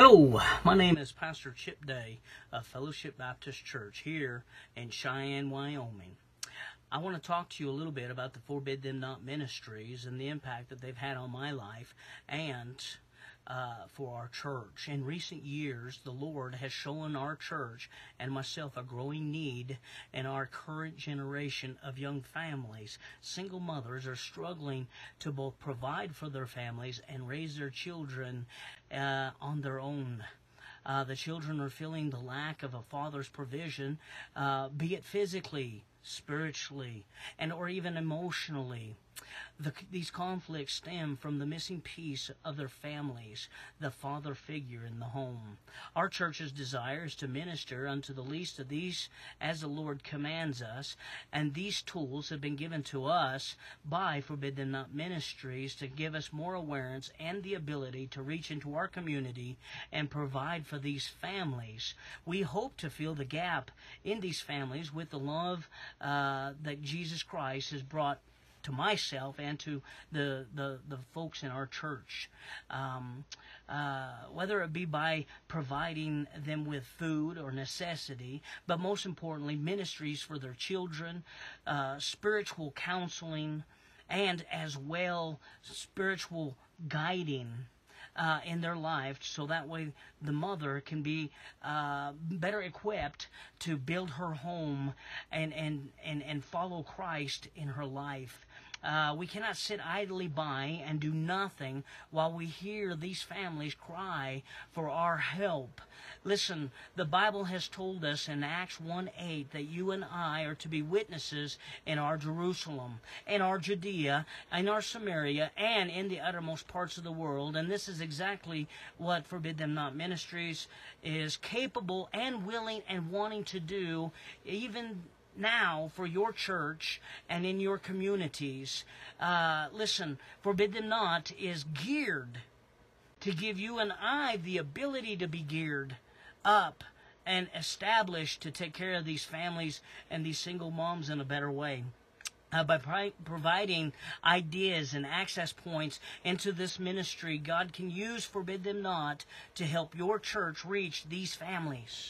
Hello, my name is Pastor Chep Day of Fellowship Baptist Church here in Cheyenne, Wyoming. I want to talk to you a little bit about the Forbid Them Not ministries and the impact that they've had on my life and uh, for our church. In recent years, the Lord has shown our church and myself a growing need in our current generation of young families. Single mothers are struggling to both provide for their families and raise their children uh, on their own. Uh, the children are feeling the lack of a father's provision, uh, be it physically, spiritually, and or even emotionally. The, these conflicts stem from the missing piece of their families, the father figure in the home. Our church's desire is to minister unto the least of these as the Lord commands us, and these tools have been given to us by Forbid Them Not Ministries to give us more awareness and the ability to reach into our community and provide for these families. We hope to fill the gap in these families with the love uh, that Jesus Christ has brought to myself and to the the, the folks in our church. Um, uh, whether it be by providing them with food or necessity, but most importantly, ministries for their children, uh, spiritual counseling, and as well spiritual guiding. Uh, in their life, so that way the mother can be uh, better equipped to build her home and, and, and, and follow Christ in her life. Uh, we cannot sit idly by and do nothing while we hear these families cry for our help. Listen, the Bible has told us in Acts 1 8 that you and I are to be witnesses in our Jerusalem, in our Judea, in our Samaria, and in the uttermost parts of the world. And this is exactly what Forbid Them Not Ministries is capable and willing and wanting to do, even now for your church and in your communities. Uh, listen, Forbid Them Not is geared to give you and I the ability to be geared up and established to take care of these families and these single moms in a better way. Uh, by providing ideas and access points into this ministry, God can use Forbid Them Not to help your church reach these families.